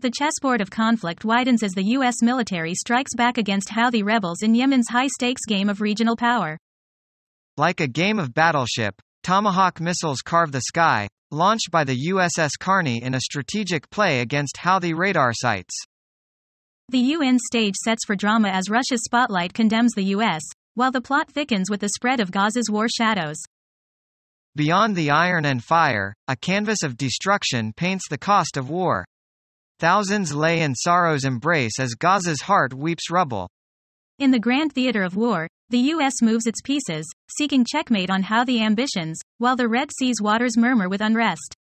The chessboard of conflict widens as the U.S. military strikes back against Houthi rebels in Yemen's high stakes game of regional power. Like a game of battleship, Tomahawk missiles carve the sky, launched by the USS Carney in a strategic play against Houthi radar sites. The UN stage sets for drama as Russia's spotlight condemns the US, while the plot thickens with the spread of Gaza's war shadows. Beyond the iron and fire, a canvas of destruction paints the cost of war. Thousands lay in sorrow's embrace as Gaza's heart weeps rubble. In the grand theater of war, the U.S. moves its pieces, seeking checkmate on Houthi ambitions, while the Red Sea's waters murmur with unrest.